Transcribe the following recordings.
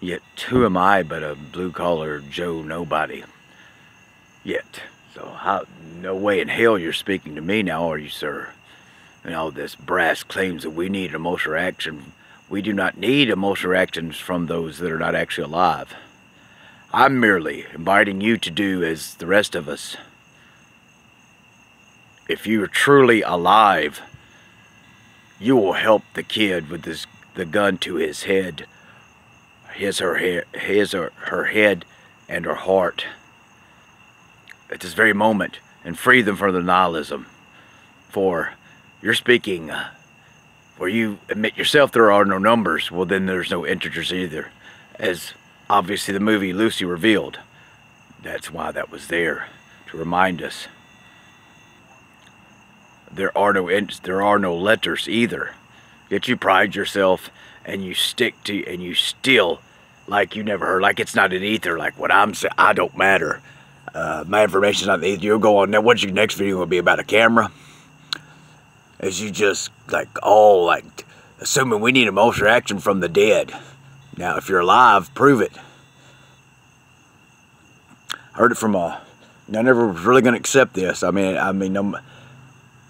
Yet who am I but a blue-collar Joe nobody? Yet, so how, no way in hell you're speaking to me now, are you, sir? And all this brass claims that we need emotional action. We do not need emotional actions from those that are not actually alive. I'm merely inviting you to do as the rest of us. If you are truly alive, you will help the kid with this, the gun to his head, his her his or her head, and her heart at this very moment, and free them from the nihilism. For you're speaking, uh, where you admit yourself there are no numbers, well then there's no integers either, as obviously the movie Lucy revealed. That's why that was there to remind us. There are no there are no letters either. Yet you pride yourself and you stick to and you still like you never heard like it's not an ether like what I'm saying I don't matter. Uh, my information's not in the ether. You'll go on now. What's your next video gonna be about a camera? As you just like all like assuming we need emotional action from the dead. Now, if you're alive, prove it. Heard it from a. I never was really gonna accept this. I mean, I mean, I'm,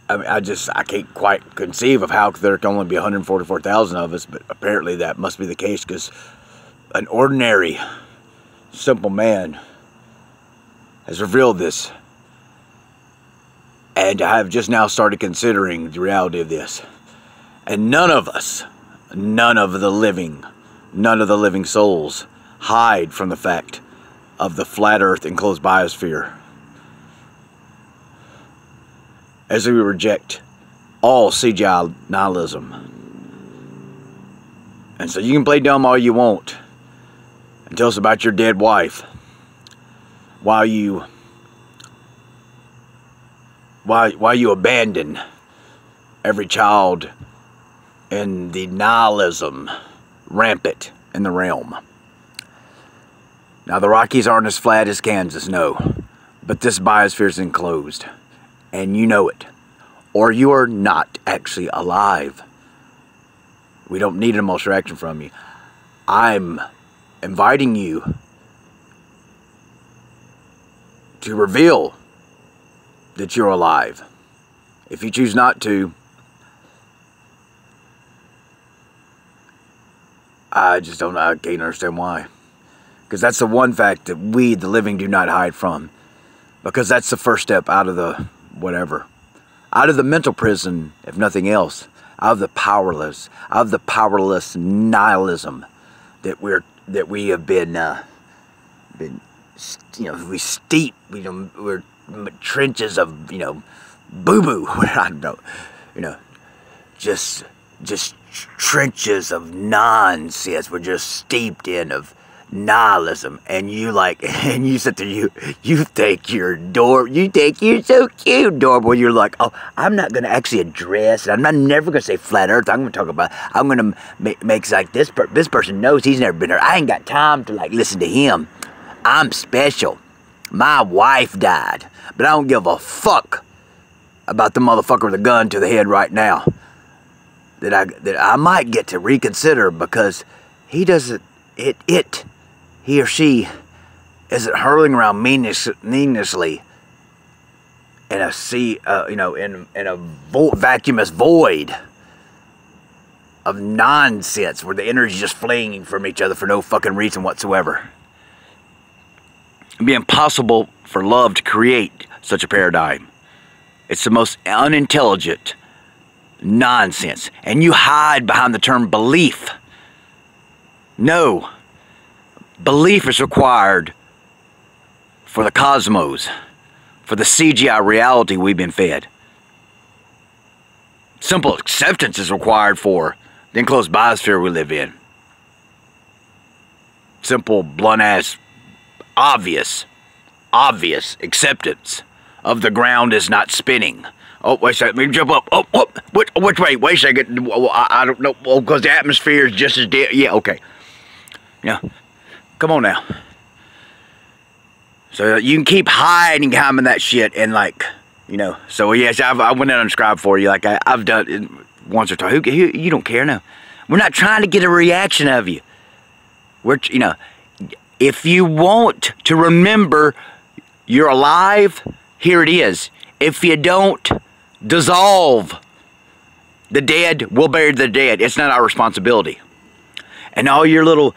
I mean, I just I can't quite conceive of how there can only be 144,000 of us, but apparently that must be the case because an ordinary, simple man has revealed this, and I have just now started considering the reality of this, and none of us, none of the living, none of the living souls hide from the fact of the flat Earth enclosed biosphere. As we reject all CGI nihilism. And so you can play dumb all you want and tell us about your dead wife while you while, while you abandon every child in the nihilism rampant in the realm. Now the Rockies aren't as flat as Kansas, no, but this biosphere is enclosed and you know it, or you are not actually alive. We don't need an emotional reaction from you. I'm inviting you to reveal that you're alive. If you choose not to, I just don't I can't understand why. Because that's the one fact that we, the living, do not hide from. Because that's the first step out of the whatever. Out of the mental prison, if nothing else. Out of the powerless. Out of the powerless nihilism that we're that we have been uh, been you know we steep you know we're trenches of you know boo boo I don't know you know just just trenches of nonsense. We're just steeped in of nihilism and you like and you sit there you you think you're door you think you're so cute adorable. You're like oh i'm not gonna actually address it. I'm not never gonna say flat earth. I'm gonna talk about i'm gonna make, make like this per, this person knows he's never been here i ain't got time to like listen to him. I'm special. My wife died but i don't give a fuck about the motherfucker with a gun to the head right now that i that i might get to reconsider because he doesn't it it he or she isn't hurling around meanness, meaninglessly in a sea, uh, you know, in in a vo vacuumous void of nonsense where the energy is just fleeing from each other for no fucking reason whatsoever. It'd be impossible for love to create such a paradigm. It's the most unintelligent nonsense. And you hide behind the term belief. No. Belief is required for the cosmos, for the CGI reality we've been fed. Simple acceptance is required for the enclosed biosphere we live in. Simple, blunt ass, obvious, obvious acceptance of the ground is not spinning. Oh, wait a second. Let me jump up. Oh, oh, which, which way? Wait a second. I, I don't know. Oh, because the atmosphere is just as dead. Yeah, okay. Yeah. Come on now. So you can keep hiding behind that shit and like, you know. So yes, I've, I went and unscribed for you. Like I, have done it once or twice. Who, who, you don't care now. We're not trying to get a reaction of you. which, you know, if you want to remember you're alive, here it is. If you don't, dissolve. The dead will bury the dead. It's not our responsibility. And all your little,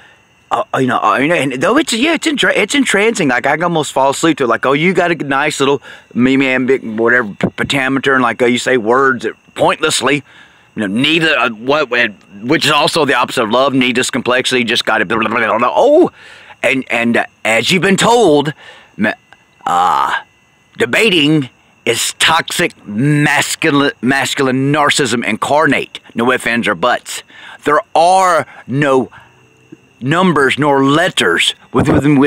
uh, you know, uh, you know, and though it's yeah, it's entra- it's entrancing. Like I can almost fall asleep to it. Like oh, you got a nice little mimetic whatever pentameter, and like oh, you say words pointlessly. You know, neither uh, what, which is also the opposite of love, needless complexity. Just got to oh, and and uh, as you've been told, uh, debating is toxic masculine, masculine narcissism incarnate. No ifs, ands, or buts. There are no numbers nor letters within,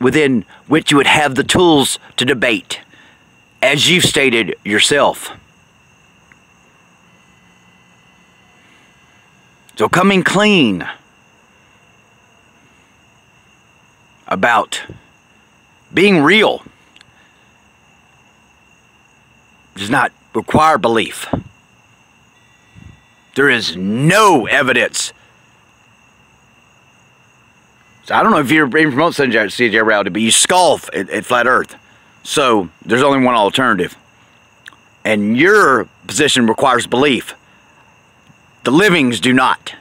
within which you would have the tools to debate, as you've stated yourself. So coming clean about being real does not require belief. There is no evidence. So I don't know if you're even promote CGI reality, but you scoff at, at flat Earth. So there's only one alternative. And your position requires belief. The livings do not.